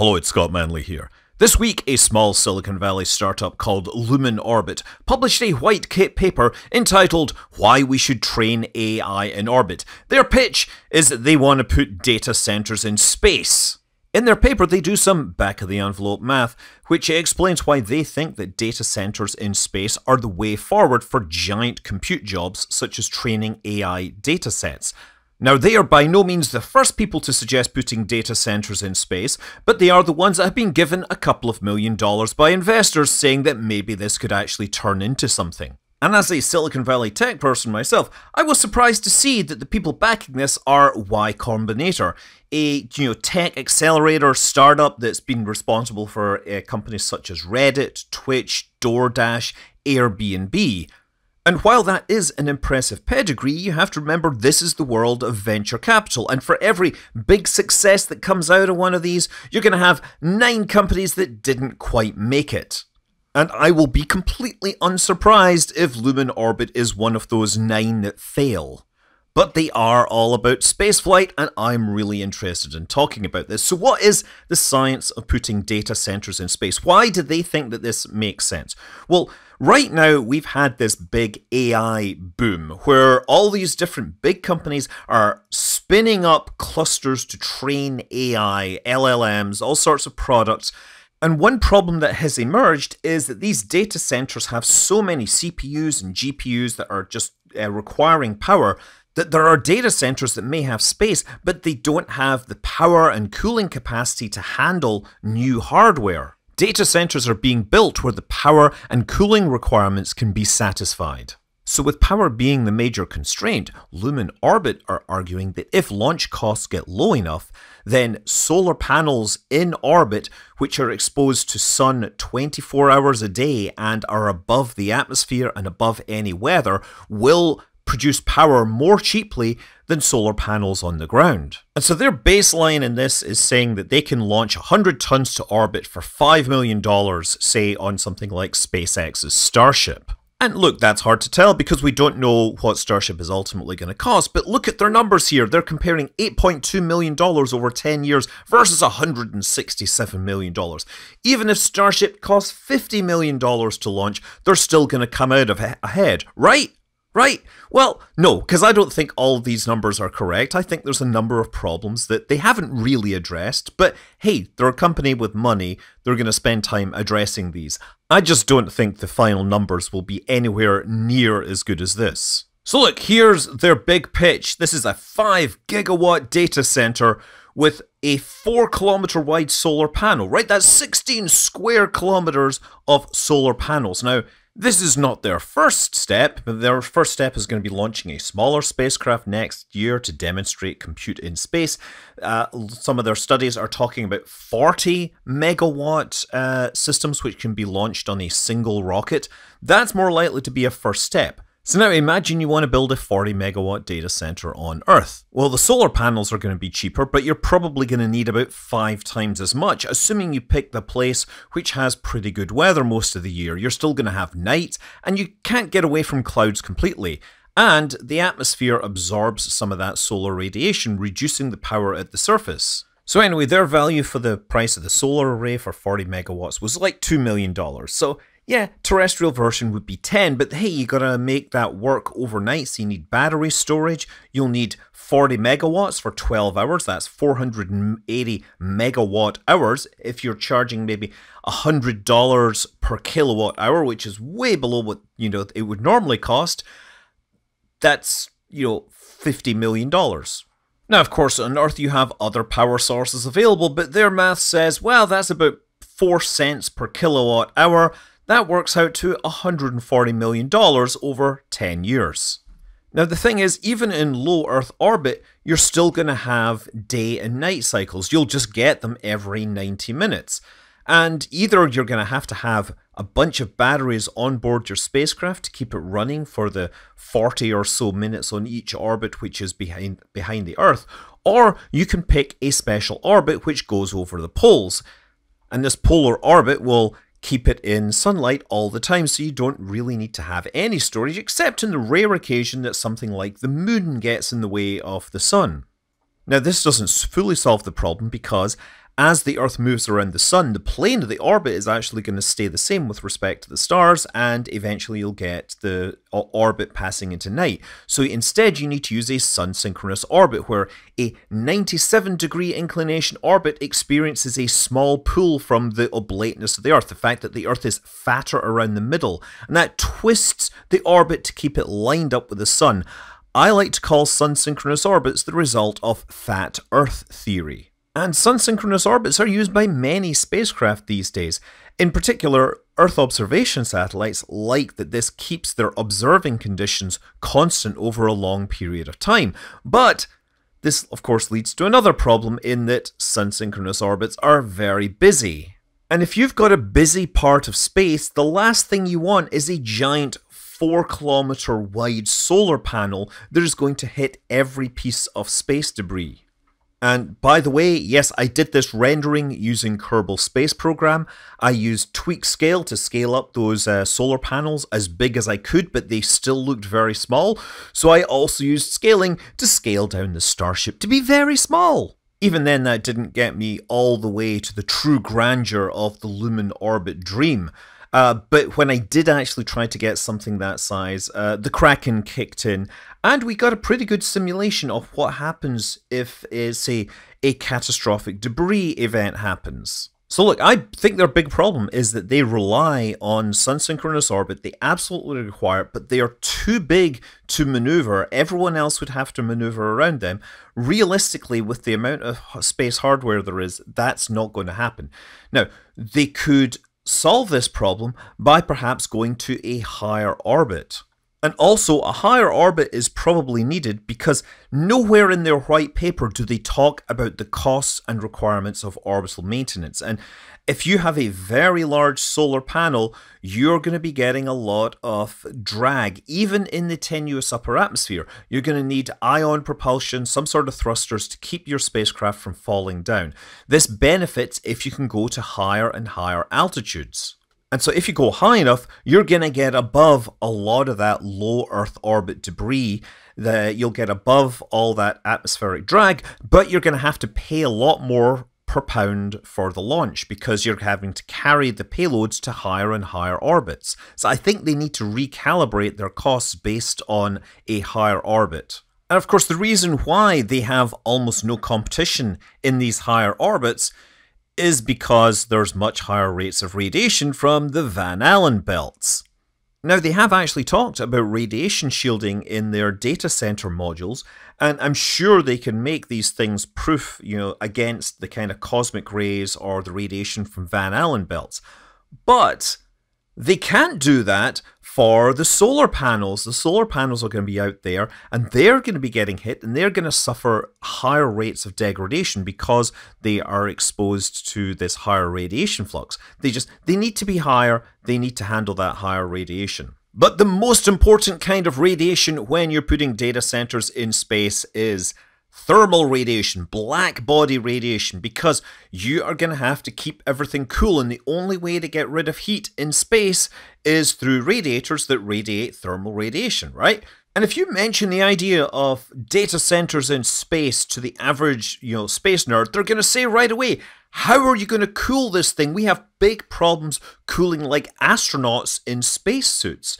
Hello, it's Scott Manley here. This week, a small Silicon Valley startup called Lumen Orbit published a white paper entitled Why We Should Train AI in Orbit. Their pitch is that they want to put data centers in space. In their paper, they do some back of the envelope math, which explains why they think that data centers in space are the way forward for giant compute jobs such as training AI datasets. Now, they are by no means the first people to suggest putting data centers in space, but they are the ones that have been given a couple of million dollars by investors saying that maybe this could actually turn into something. And as a Silicon Valley tech person myself, I was surprised to see that the people backing this are Y Combinator, a you know tech accelerator startup that's been responsible for uh, companies such as Reddit, Twitch, DoorDash, Airbnb. And while that is an impressive pedigree, you have to remember this is the world of venture capital. And for every big success that comes out of one of these, you're going to have nine companies that didn't quite make it. And I will be completely unsurprised if Lumen Orbit is one of those nine that fail. But they are all about spaceflight, and I'm really interested in talking about this. So, what is the science of putting data centers in space? Why do they think that this makes sense? Well, Right now, we've had this big AI boom where all these different big companies are spinning up clusters to train AI, LLMs, all sorts of products. And one problem that has emerged is that these data centers have so many CPUs and GPUs that are just uh, requiring power that there are data centers that may have space, but they don't have the power and cooling capacity to handle new hardware. Data centers are being built where the power and cooling requirements can be satisfied. So, with power being the major constraint, Lumen Orbit are arguing that if launch costs get low enough, then solar panels in orbit, which are exposed to sun 24 hours a day and are above the atmosphere and above any weather, will produce power more cheaply than solar panels on the ground. And so their baseline in this is saying that they can launch 100 tons to orbit for $5 million, say on something like SpaceX's Starship. And look, that's hard to tell because we don't know what Starship is ultimately going to cost, but look at their numbers here. They're comparing $8.2 million over 10 years versus $167 million. Even if Starship costs $50 million to launch, they're still going to come out of ahead, right? Right? Well, no, because I don't think all these numbers are correct. I think there's a number of problems that they haven't really addressed. But hey, they're a company with money. They're going to spend time addressing these. I just don't think the final numbers will be anywhere near as good as this. So, look, here's their big pitch. This is a 5 gigawatt data center with a 4 kilometer wide solar panel, right? That's 16 square kilometers of solar panels. Now, this is not their first step, but their first step is going to be launching a smaller spacecraft next year to demonstrate compute in space. Uh, some of their studies are talking about 40 megawatt uh, systems which can be launched on a single rocket. That's more likely to be a first step. So now imagine you want to build a 40 megawatt data center on Earth. Well, the solar panels are going to be cheaper, but you're probably going to need about five times as much, assuming you pick the place which has pretty good weather most of the year. You're still going to have night, and you can't get away from clouds completely. And the atmosphere absorbs some of that solar radiation, reducing the power at the surface. So anyway, their value for the price of the solar array for 40 megawatts was like $2 million. So yeah, terrestrial version would be 10, but hey, you gotta make that work overnight, so you need battery storage. You'll need 40 megawatts for 12 hours. That's 480 megawatt hours. If you're charging maybe $100 per kilowatt hour, which is way below what, you know, it would normally cost, that's, you know, $50 million. Now, of course, on Earth you have other power sources available, but their math says, well, that's about 4 cents per kilowatt hour. That works out to $140 million over 10 years. Now, the thing is, even in low Earth orbit, you're still going to have day and night cycles. You'll just get them every 90 minutes. And either you're going to have to have a bunch of batteries on board your spacecraft to keep it running for the 40 or so minutes on each orbit which is behind behind the Earth, or you can pick a special orbit which goes over the poles. And this polar orbit will keep it in sunlight all the time, so you don't really need to have any storage except in the rare occasion that something like the moon gets in the way of the sun. Now, this doesn't fully solve the problem because as the Earth moves around the Sun, the plane of the orbit is actually going to stay the same with respect to the stars, and eventually you'll get the orbit passing into night. So instead, you need to use a Sun synchronous orbit, where a 97 degree inclination orbit experiences a small pull from the oblateness of the Earth, the fact that the Earth is fatter around the middle, and that twists the orbit to keep it lined up with the Sun. I like to call sun synchronous orbits the result of fat Earth theory. And sun synchronous orbits are used by many spacecraft these days. In particular, Earth observation satellites like that this keeps their observing conditions constant over a long period of time. But this, of course, leads to another problem in that sun synchronous orbits are very busy. And if you've got a busy part of space, the last thing you want is a giant 4 kilometer wide solar panel that is going to hit every piece of space debris. And by the way, yes, I did this rendering using Kerbal Space Program. I used tweak scale to scale up those uh, solar panels as big as I could, but they still looked very small. So I also used scaling to scale down the Starship to be very small. Even then, that didn't get me all the way to the true grandeur of the Lumen Orbit Dream. Uh, but when I did actually try to get something that size, uh, the Kraken kicked in, and we got a pretty good simulation of what happens if, uh, say, a catastrophic debris event happens. So look, I think their big problem is that they rely on sun synchronous orbit. They absolutely require it, but they are too big to maneuver. Everyone else would have to maneuver around them. Realistically, with the amount of space hardware there is, that's not going to happen. Now, they could solve this problem by perhaps going to a higher orbit. And also, a higher orbit is probably needed because nowhere in their white paper do they talk about the costs and requirements of orbital maintenance. And if you have a very large solar panel, you're going to be getting a lot of drag, even in the tenuous upper atmosphere. You're going to need ion propulsion, some sort of thrusters to keep your spacecraft from falling down. This benefits if you can go to higher and higher altitudes. And so if you go high enough, you're going to get above a lot of that low Earth orbit debris. That you'll get above all that atmospheric drag, but you're going to have to pay a lot more per pound for the launch because you're having to carry the payloads to higher and higher orbits. So I think they need to recalibrate their costs based on a higher orbit. And of course, the reason why they have almost no competition in these higher orbits is because there's much higher rates of radiation from the Van Allen belts. Now, they have actually talked about radiation shielding in their data center modules, and I'm sure they can make these things proof, you know, against the kind of cosmic rays or the radiation from Van Allen belts. But they can't do that for the solar panels. The solar panels are going to be out there and they're going to be getting hit and they're going to suffer higher rates of degradation because they are exposed to this higher radiation flux. They just they need to be higher, they need to handle that higher radiation. But the most important kind of radiation when you're putting data centers in space is thermal radiation, black body radiation, because you are going to have to keep everything cool, and the only way to get rid of heat in space is through radiators that radiate thermal radiation, right? And if you mention the idea of data centers in space to the average, you know, space nerd, they're going to say right away, how are you going to cool this thing? We have big problems cooling like astronauts in spacesuits.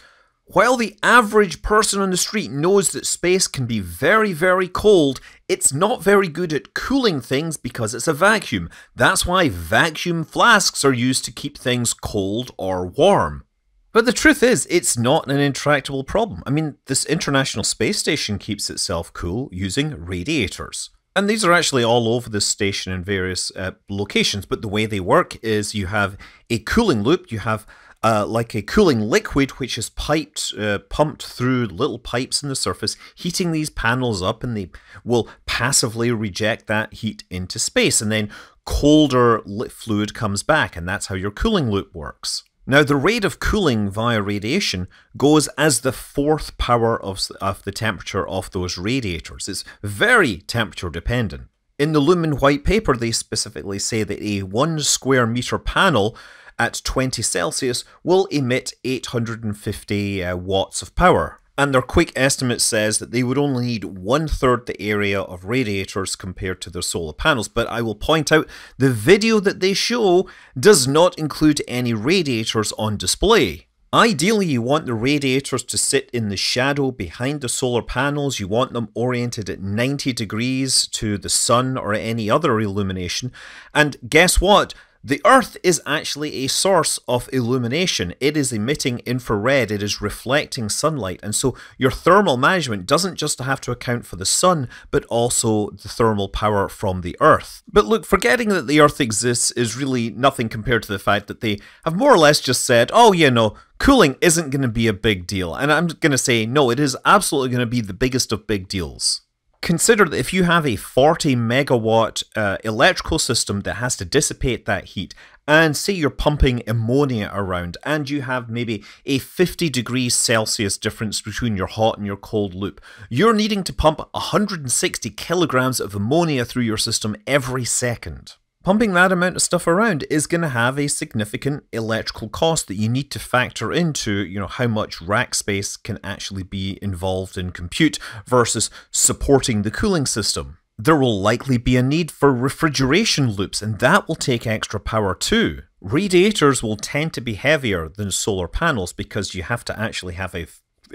While the average person on the street knows that space can be very, very cold, it's not very good at cooling things because it's a vacuum. That's why vacuum flasks are used to keep things cold or warm. But the truth is, it's not an intractable problem. I mean, this International Space Station keeps itself cool using radiators. And these are actually all over the station in various uh, locations, but the way they work is you have a cooling loop, you have uh, like a cooling liquid which is piped, uh, pumped through little pipes in the surface, heating these panels up, and they will passively reject that heat into space, and then colder fluid comes back, and that's how your cooling loop works. Now, the rate of cooling via radiation goes as the fourth power of, of the temperature of those radiators. It's very temperature dependent. In the Lumen white paper, they specifically say that a one square meter panel at 20 Celsius will emit 850 uh, watts of power. And their quick estimate says that they would only need one third the area of radiators compared to their solar panels. But I will point out the video that they show does not include any radiators on display. Ideally, you want the radiators to sit in the shadow behind the solar panels. You want them oriented at 90 degrees to the sun or any other illumination. And guess what? The Earth is actually a source of illumination. It is emitting infrared, it is reflecting sunlight, and so your thermal management doesn't just have to account for the sun, but also the thermal power from the Earth. But look, forgetting that the Earth exists is really nothing compared to the fact that they have more or less just said, oh, you know, cooling isn't going to be a big deal. And I'm going to say, no, it is absolutely going to be the biggest of big deals consider that if you have a 40 megawatt uh, electrical system that has to dissipate that heat, and say you're pumping ammonia around, and you have maybe a 50 degrees Celsius difference between your hot and your cold loop, you're needing to pump 160 kilograms of ammonia through your system every second. Pumping that amount of stuff around is going to have a significant electrical cost that you need to factor into, you know, how much rack space can actually be involved in compute versus supporting the cooling system. There will likely be a need for refrigeration loops, and that will take extra power too. Radiators will tend to be heavier than solar panels because you have to actually have a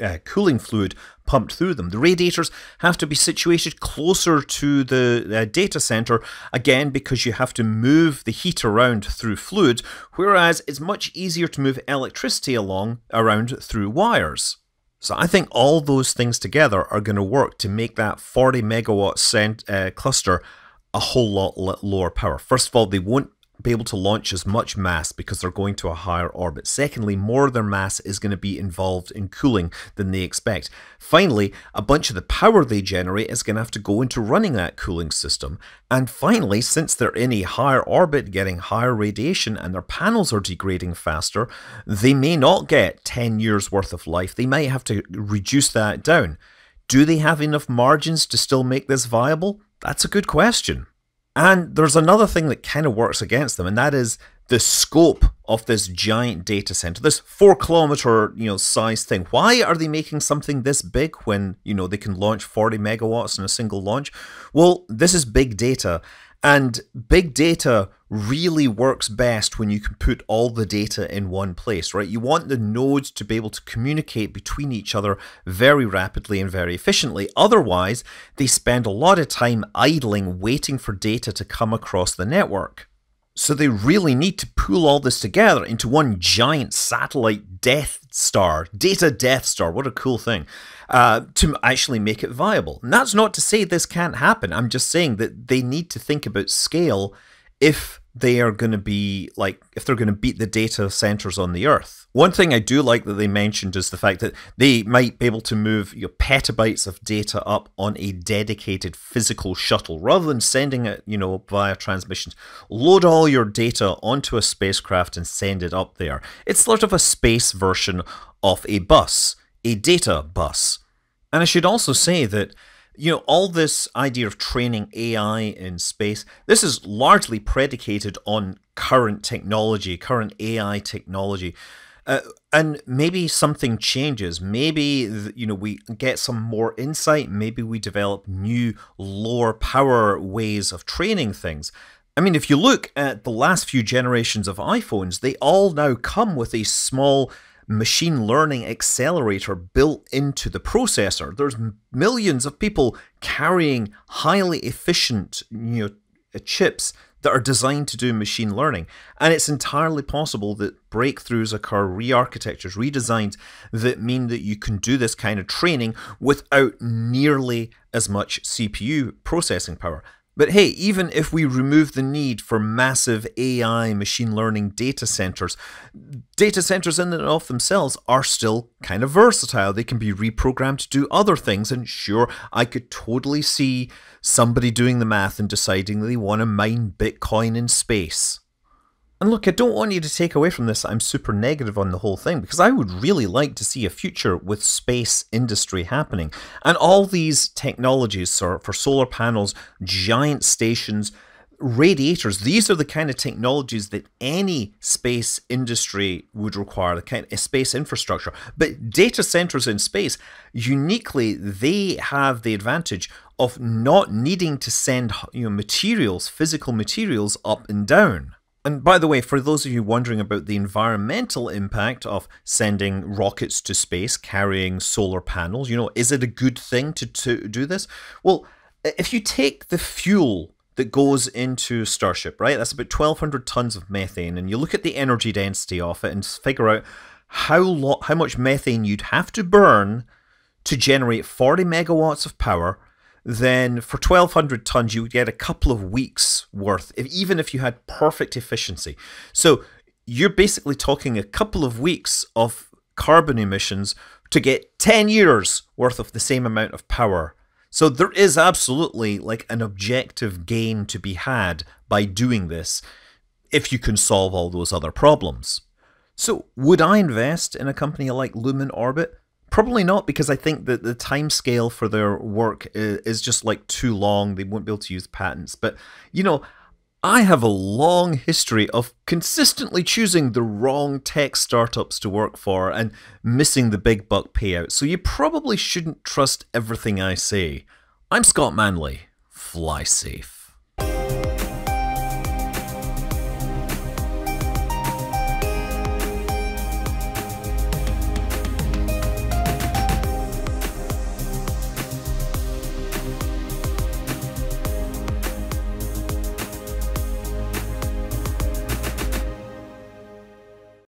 uh, cooling fluid pumped through them. The radiators have to be situated closer to the uh, data center, again, because you have to move the heat around through fluid, whereas it's much easier to move electricity along around through wires. So I think all those things together are going to work to make that 40 megawatt cent, uh, cluster a whole lot lower power. First of all, they won't be able to launch as much mass because they're going to a higher orbit. Secondly, more of their mass is going to be involved in cooling than they expect. Finally, a bunch of the power they generate is going to have to go into running that cooling system. And finally, since they're in a higher orbit, getting higher radiation, and their panels are degrading faster, they may not get 10 years worth of life. They might have to reduce that down. Do they have enough margins to still make this viable? That's a good question. And there's another thing that kind of works against them, and that is the scope of this giant data center, this four kilometer, you know, size thing. Why are they making something this big when, you know, they can launch 40 megawatts in a single launch? Well, this is big data. And big data really works best when you can put all the data in one place, right? You want the nodes to be able to communicate between each other very rapidly and very efficiently. Otherwise, they spend a lot of time idling, waiting for data to come across the network. So they really need to pull all this together into one giant satellite Death Star, data Death Star. What a cool thing uh, to actually make it viable. And that's not to say this can't happen. I'm just saying that they need to think about scale if they are going to be like if they're going to beat the data centers on the earth. One thing I do like that they mentioned is the fact that they might be able to move your petabytes of data up on a dedicated physical shuttle rather than sending it, you know, via transmissions. Load all your data onto a spacecraft and send it up there. It's sort of a space version of a bus, a data bus. And I should also say that you know, all this idea of training AI in space, this is largely predicated on current technology, current AI technology. Uh, and maybe something changes. Maybe you know we get some more insight. Maybe we develop new lower power ways of training things. I mean, if you look at the last few generations of iPhones, they all now come with a small machine learning accelerator built into the processor. There's millions of people carrying highly efficient you know, uh, chips that are designed to do machine learning. And it's entirely possible that breakthroughs occur, re architectures, redesigns that mean that you can do this kind of training without nearly as much CPU processing power. But hey, even if we remove the need for massive AI machine learning data centers, data centers in and of themselves are still kind of versatile. They can be reprogrammed to do other things. And sure, I could totally see somebody doing the math and deciding they want to mine Bitcoin in space. And look, I don't want you to take away from this I'm super negative on the whole thing because I would really like to see a future with space industry happening. And all these technologies for, for solar panels, giant stations, radiators, these are the kind of technologies that any space industry would require, the kind of space infrastructure. But data centers in space, uniquely, they have the advantage of not needing to send you know, materials, physical materials, up and down. And by the way, for those of you wondering about the environmental impact of sending rockets to space carrying solar panels, you know, is it a good thing to, to do this? Well, if you take the fuel that goes into Starship, right? That's about 1,200 tons of methane, and you look at the energy density of it and figure out how lo- how much methane you'd have to burn to generate 40 megawatts of power. Then for 1,200 tons, you would get a couple of weeks worth, if, even if you had perfect efficiency. So you're basically talking a couple of weeks of carbon emissions to get 10 years worth of the same amount of power so there is absolutely like an objective gain to be had by doing this if you can solve all those other problems. So would I invest in a company like Lumen Orbit? Probably not because I think that the time scale for their work is just like too long. They won't be able to use patents. But you know, I have a long history of consistently choosing the wrong tech startups to work for and missing the big buck payout, so you probably shouldn't trust everything I say. I'm Scott Manley. Fly safe.